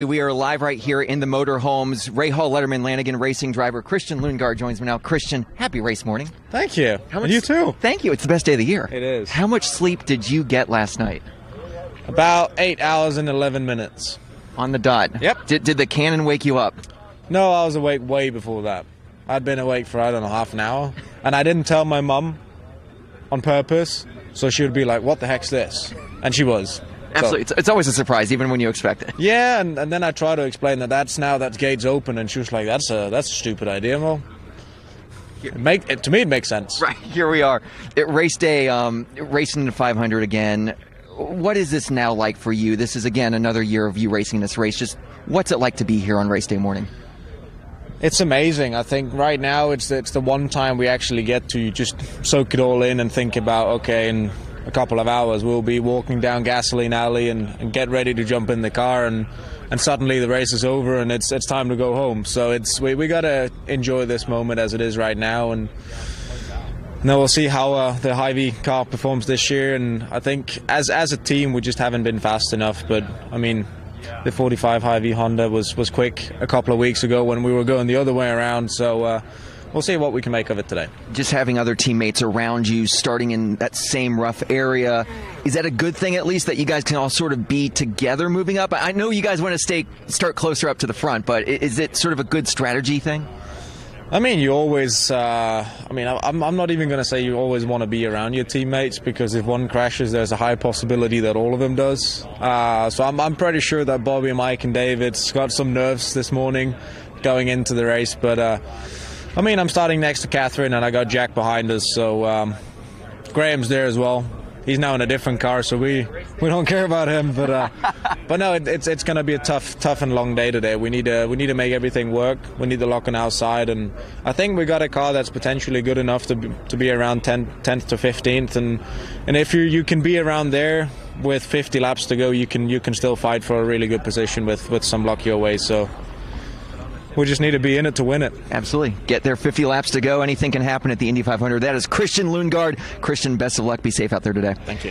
We are live right here in the motorhomes. Hall, Letterman Lanigan racing driver Christian Lundgaard joins me now. Christian, happy race morning. Thank you. How and you too. Thank you. It's the best day of the year. It is. How much sleep did you get last night? About eight hours and 11 minutes. On the dot. Yep. Did, did the cannon wake you up? No, I was awake way before that. I'd been awake for, I don't know, half an hour. And I didn't tell my mum on purpose. So she would be like, what the heck's this? And she was. Absolutely. It's, it's always a surprise, even when you expect it. Yeah, and, and then I try to explain that that's now that gate's open, and she was like, "That's a that's a stupid idea." Well, it make it, to me it makes sense. Right. Here we are at race day, um, racing the 500 again. What is this now like for you? This is again another year of you racing this race. Just what's it like to be here on race day morning? It's amazing. I think right now it's the, it's the one time we actually get to just soak it all in and think about okay, in a couple of hours we'll be walking down gasoline alley and, and get ready to jump in the car and and suddenly the race is over and it's it's time to go home. So it's we, we gotta enjoy this moment as it is right now and. Now we'll see how uh, the Hy-Vee car performs this year, and I think as as a team we just haven't been fast enough. But I mean, the 45 Hy-Vee Honda was was quick a couple of weeks ago when we were going the other way around. So uh, we'll see what we can make of it today. Just having other teammates around you, starting in that same rough area, is that a good thing at least that you guys can all sort of be together moving up? I know you guys want to stay start closer up to the front, but is it sort of a good strategy thing? I mean, you always. Uh, I mean, I'm, I'm not even going to say you always want to be around your teammates because if one crashes, there's a high possibility that all of them does. Uh, so I'm, I'm pretty sure that Bobby, Mike, and David's got some nerves this morning going into the race. But uh, I mean, I'm starting next to Katherine, and I got Jack behind us. So um, Graham's there as well. He's now in a different car, so we, we don't care about him. But uh, but no, it, it's it's going to be a tough tough and long day today. We need to we need to make everything work. We need the lock on outside, and I think we got a car that's potentially good enough to be, to be around 10th, 10th to 15th, and and if you you can be around there with 50 laps to go, you can you can still fight for a really good position with with some luck your way. So we just need to be in it to win it. Absolutely. Get there 50 laps to go. Anything can happen at the Indy 500. That is Christian Lundgaard. Christian, best of luck. Be safe out there today. Thank you.